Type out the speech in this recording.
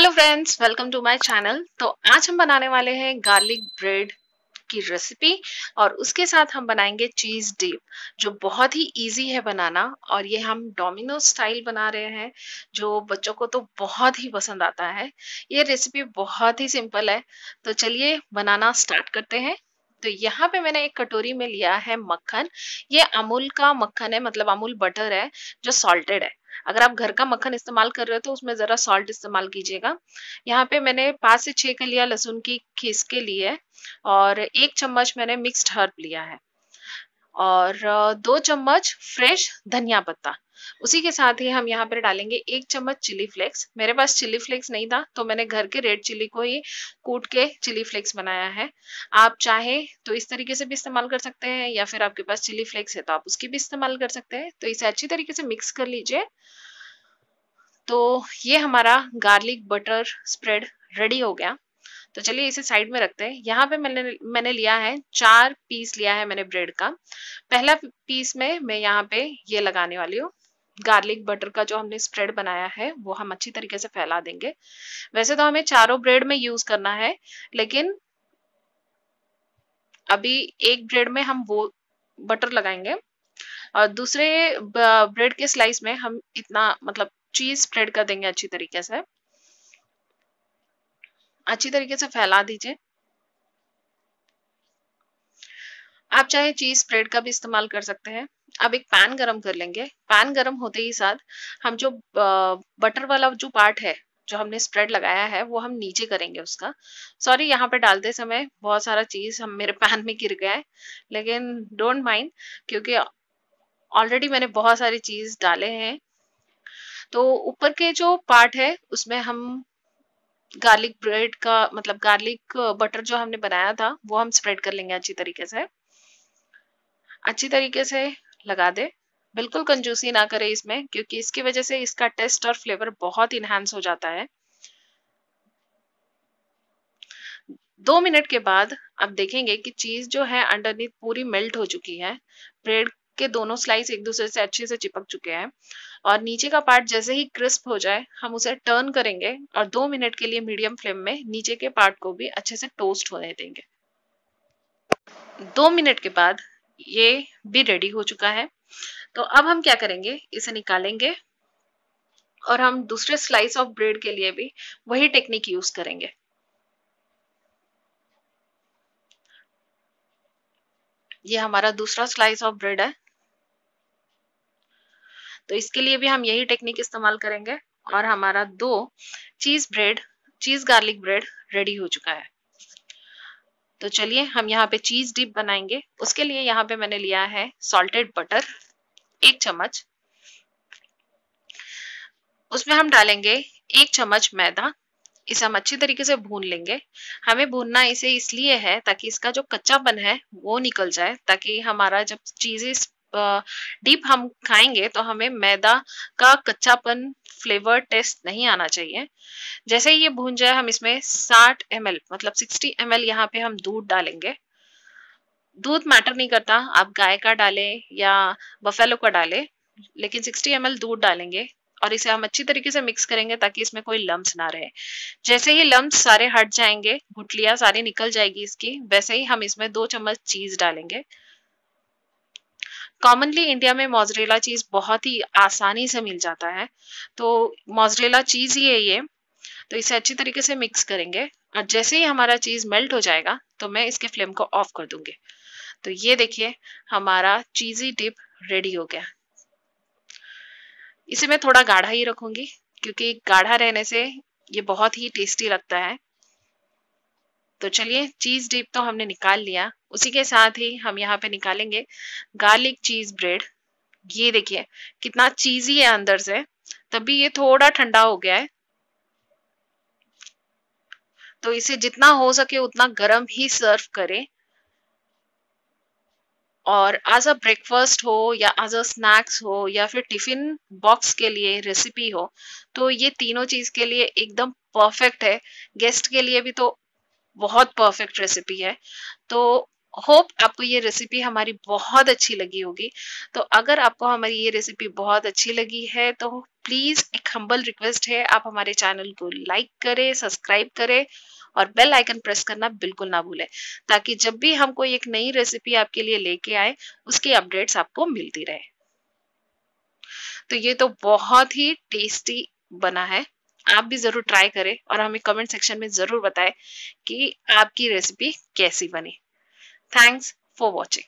Hello friends welcome to my channel तो आज हम बनाने वाले हैं गार्लिक ब्रेड की रेसिपी और उसके साथ हम बनाएँगे चीज़ डीप जो बहुत ही इजी है बनाना और ये हम डोमिनो स्टाइल बना रहे हैं, जो बच्चों को तो बहुत ही पसंद आता है। ये रेसिपी बहुत ही सिंपल है। तो चलिए बनाना स्टार्ट करते हैं। तो यहाँ पे मैंने एक कटोरी में लिया है मक्खन। ये अमूल का मक्खन है मतलब अमूल बटर है, जो सॉल्टेड है। अगर आप घर का मक्खन इस्तेमाल कर रहे हो तो उसमें जरा सॉल्ट इस्तेमाल कीजिएगा। यहाँ पे मैंने पाँच से छह कलिया लहसुन की खीस के लिए और एक चम्मच मैंने मिक्स्ड हर्ब लिया है। और दो चम्मच फ्रेश धनिया पत्ता। उसी के साथ ही हम यहाँ पर डालेंगे एक चम्मच चिली फ्लेक्स। मेरे पास चिली फ्लेक्स नहीं था तो मैंने घर के रेड चिली को ही कूट के चिली फ्लेक्स बनाया है। आप चाहे तो इस तरीके से भी इस्तेमाल कर सकते हैं या फिर आपके पास चिली फ्लेक्स है तो आप उसकी भी इस्तेमाल कर सकते हैं। तो इसे अच्छी तरीके से मिक्स कर लीजिए। तो ये हमारा गार्लिक बटर स्प्रेड रेडी हो गया। तो चलिए इसे साइड में रखते हैं। यहाँ पे मैंने मैंने लिया है चार पीस लिया है मैंने ब्रेड का। पहला पीस में मैं यहाँ पे ये लगाने वाली हूँ। गार्लिक बटर का जो हमने स्प्रेड बनाया है, वो हम अच्छी तरीके से फैला देंगे। वैसे तो हमें चारों ब्रेड में यूज़ करना है, लेकिन अभी एक ब्रेड में हम वो बटर लगाएँगे। और दूसरे ब्रेड के स्लाइस में हम इतना मतलब चीज़ स्प्रेड कर देंगे अच्छी तरीके से। अच्छी तरीके से फैला दीजिए। आप चाहे चीज़ स्प्रेड का भी इस्तेमाल कर सकते हैं। अब एक पैन गरम कर लेंगे। पैन गरम होते ही साथ हम जो बटर वाला जो पार्ट है, जो हमने स्प्रेड लगाया है, वो हम नीचे करेंगे उसका। सॉरी यहाँ पे डालते समय बहुत सारा चीज़ हम मेरे पैन में गिर गया है। लेकिन डोंट माइंड क्योंकि ऑलरेडी मैंने बहुत सारी चीज़ डाले हैं। तो ऊपर के जो पार्ट है, उसमें हम गार्लिक ब्रेड का मतलब गार्लिक बटर जो हमने बनाया था, वो हम स्प्रेड कर लेंगे अच्छी तरीके से। अच्छी तरीके से लगा दे। बिल्कुल कंजूसी ना करे इसमें, क्योंकि इसकी वजह से इसका टेस्ट और फ्लेवर बहुत इनहेंस हो जाता है। दो मिनट के बाद आप देखेंगे कि चीज़ जो है अंडरनीथ पूरी मेल्ट हो चुकी है। ब्रेड के दोनों स्लाइस एक दूसरे से अच्छे से चिपक चुके हैं। और नीचे का पार्ट जैसे ही क्रिस्प हो जाए, हम उसे टर्न करेंगे और दो मिनट के लिए मीडियम फ्लेम में नीचे के पार्ट को भी अच्छे से टोस्ट होने देंगे। दो मिनट के बाद ये भी रेडी हो चुका है। तो अब हम क्या करेंगे? इसे निकालेंगे और हम दूसरे स्लाइस ऑफ़ ब्रेड के लिए भी वही टेक्निक यूज़ करेंगे। ये हमारा दूसरा स्लाइस ऑफ़ ब्रेड है। तो इसके लिए भी हम यही टेक्निक इस्तेमाल करेंगे और हमारा दो cheese bread cheese garlic bread ready हो चुका है। तो चलिए हम यहाँ पे चीज़ डिप बनाएँगे। उसके लिए यहाँ पे मैंने लिया है सॉल्टेड बटर एक चम्मच। उसमें हम डालेंगे एक चम्मच मैदा। इसे हम अच्छी तरीके से भून लेंगे। हमें भूनना इसे इसलिए है ताकि इसका जो कच्चापन है वो निकल जाए, ताकि हमारा जब चीज़ें डीप हम खाएँगे तो हमें मैदा का कच्चापन फ्लेवर टेस्ट नहीं आना चाहिए। जैसे ही ये भून जाए, हम इसमें 60 एम मतलब 60 एम यहाँ पे हम दूध डालेंगे। दूध मैटर नहीं करता, आप गाय का डालें या बफेलो का डालें, लेकिन 60 एम दूध डालेंगे और इसे हम अच्छी तरीके से मिक्स करेंगे ताकि इसमें कोई लम्स ना रहे। जैसे ही लम्स सारे हट जाएँगे गुटलियाँ सारी निकल जाएगी इसकी, वैसे ही हम इसमें दो चम्मच चीज़ डालेंगे। कॉमनली इंडिया में मोजरेला चीज़ बहुत ही आसानी से मिल जाता है। तो मोजरेला चीज़ ही है ये। तो इसे अच्छी तरीके से मिक्स करेंगे। और जैसे ही हमारा चीज़ मेल्ट हो जाएगा तो मैं इसके फ्लेम को ऑफ़ कर दूँगी। तो ये देखिए, हमारा चीजी डिप रेडी हो गया। इसे मैं थोड़ा गाढ़ा ही रखूँगी, क्योंकि गाढ़ा रहने से ये बहुत ही टेस्टी लगता है। तो चलिए चीज़ डिप तो हमने निकाल लिया। उसी के साथ ही हम यहाँ पे निकालेंगे गार्लिक चीज़ ब्रेड ये देखिए, कितना चीजी है अंदर से। तभी ये थोड़ा ठंडा हो गया है। तो इसे जितना हो सके उतना गर्म ही सर्व करें। और एज अ ब्रेकफास्ट हो या एज अ स्नैक्स हो या फिर टिफ़िन बॉक्स के लिए रेसिपी हो तो ये तीनों चीज़ के लिए एकदम परफेक्ट है। गेस्ट के लिए भी तो बहुत परफेक्ट रेसिपी है। तो होप आपको ये रेसिपी हमारी बहुत अच्छी लगी होगी। तो अगर आपको हमारी ये रेसिपी बहुत अच्छी लगी है तो प्लीज़ एक हम्बल रिक्वेस्ट है। आप हमारे चैनल को लाइक करें सब्सक्राइब करें और बेल आइकन प्रेस करना बिल्कुल ना भूलें, ताकि जब भी हम कोई एक नई रेसिपी आपके लिए लेके आए, उसकी अपडेट्स आपको मिलती रहे। तो ये तो बहुत ही टेस्टी बना है। आप भी ज़रूर ट्राई करें और हमें कमेंट सेक्शन में ज़रूर बताएँ कि आपकी रेसिपी कैसी बनी। Thanks for watching